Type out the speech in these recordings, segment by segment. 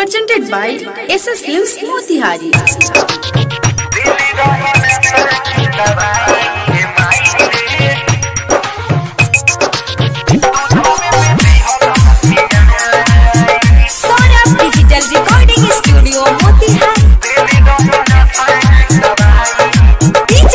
presented by SS Films Motihari. Motihari. DJ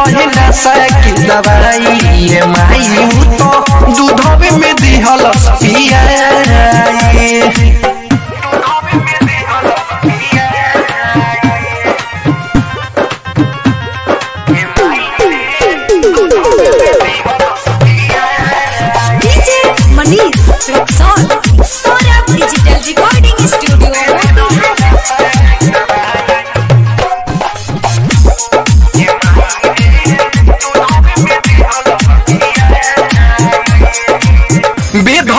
रही न दवाई ये तो दूधवे में दिहल पियाई।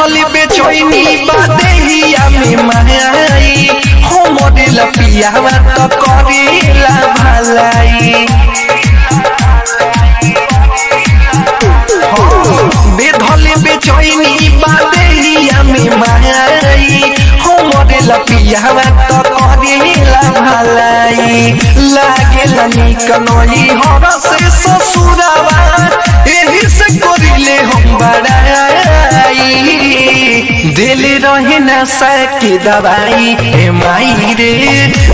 बेधल बेचैनी बादेहिया में माई हमरे लपियावा तो करेला भलाई बेधल बेचैनी बादेहिया में माई हमरे लपियावा तो करेला भलाई लागेला निक नई हर से ससुरावा एही से करिले हम बड़ाई दिल रहे न सके दवाई। ए माई रे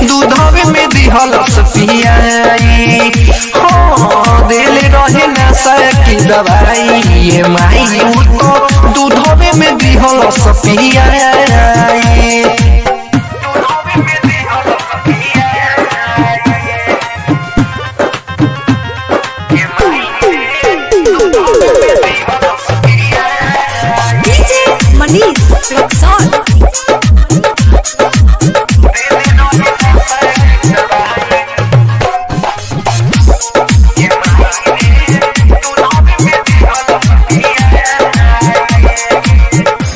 दूधवे में दिहल पियाई। हाँ दिल रहे न सके दवाई। ए माई तो दूधवे में दिहल पियाई। DJ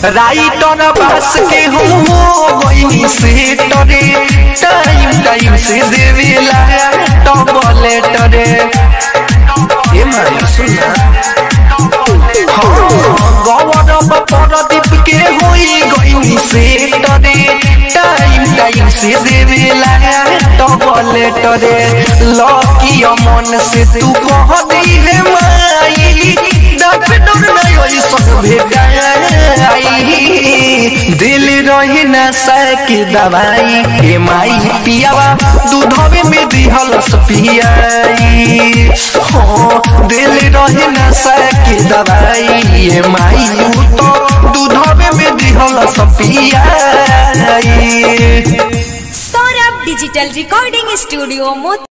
राइटर बस के हो गई से टरे। टाइम टाइम से देवेला डबल टरे ये मारी सुना। गई से टाइम टाइम से लकी मन से तू कह दी है माई सब दिल रही न दवाई। माई पियावा, दूधवे में दिहल पियाई दिल रही न दवाई। माई तो में पियाई Digital Recording Studio Motihari.